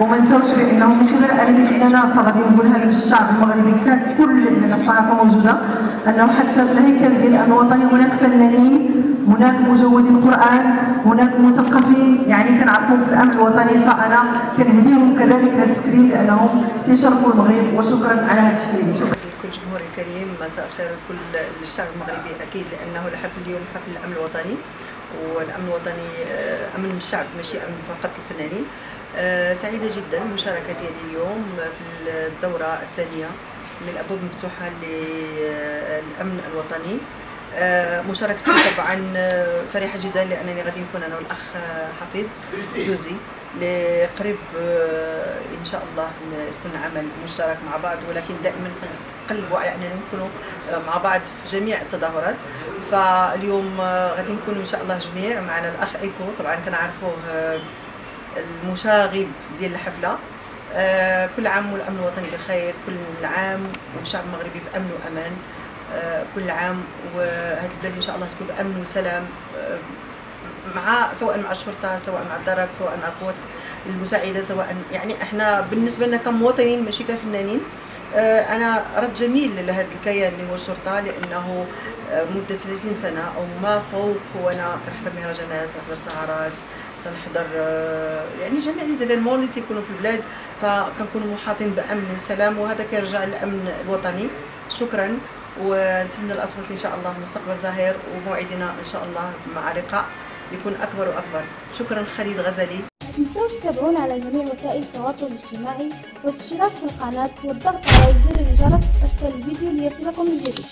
ننساوش بانه ماشي غير انني اننا فغادي نقولها للشعب المغربي كان كل الصحافه موجودة. أنه حتى في الهيكل ديال الوطني هناك فنانين هناك مجودين قرآن هناك مثقفين. يعني كنعرفوا في الأمن الوطني فأنا كنهديهم كذلك هذا التكريم لانهم تيشرفوا المغرب وشكرا على هذا التكريم شكرا. لكل جمهور الكريم. مساء الخير لكل الشعب المغربي. أكيد لأنه الحفل اليوم حفل الأمن الوطني. والأمن الوطني آه، أمن الشعب ماشي أمن فقط الفنانين. آه، سعيدة جدا بالمشاركة ديالي اليوم في الدورة الثانية من الأبواب المفتوحة للأمن الوطني. مشاركتي طبعا فرحه جدا لأنني غادي نكون أنا والأخ حفيظ دوزي لقريب إن شاء الله يكون عمل مشترك مع بعض ولكن دائما نقلبوا على أننا نكونوا مع بعض في جميع التظاهرات. فاليوم غادي نكونوا إن شاء الله جميع معنا الأخ إيكو. طبعا كنعرفوه المشاغب ديال الحفلة كل عام والأمن الوطني بخير كل عام والشعب المغربي بأمن وأمان. كل عام وهذه البلاد إن شاء الله تكون بامن وسلام مع سواء مع الشرطة سواء مع الدرك سواء مع القوات المساعدة سواء يعني إحنا بالنسبة لنا كمواطنين ماشي كفنانين أنا رد جميل لهذا الكيان اللي هو الشرطة لأنه مدة 30 سنة أو ما فوق وأنا كنحضر مهرجانات كنحضر سهرات كنحضر يعني جميع لي زيفينمون اللي تيكونوا في البلاد فكنكونوا محاطين بأمن وسلام وهذا كيرجع للامن الوطني. شكرا. ونتمنى الأصوات إن شاء الله مستقبل ظاهر وموعدنا إن شاء الله مع لقاء يكون أكبر وأكبر. شكرا غزالي. ما تنسوش تتابعونا على جميع وسائل التواصل الاجتماعي والاشتراك في القناة والضغط على زر الجرس أسفل الفيديو ليصلكم الجديد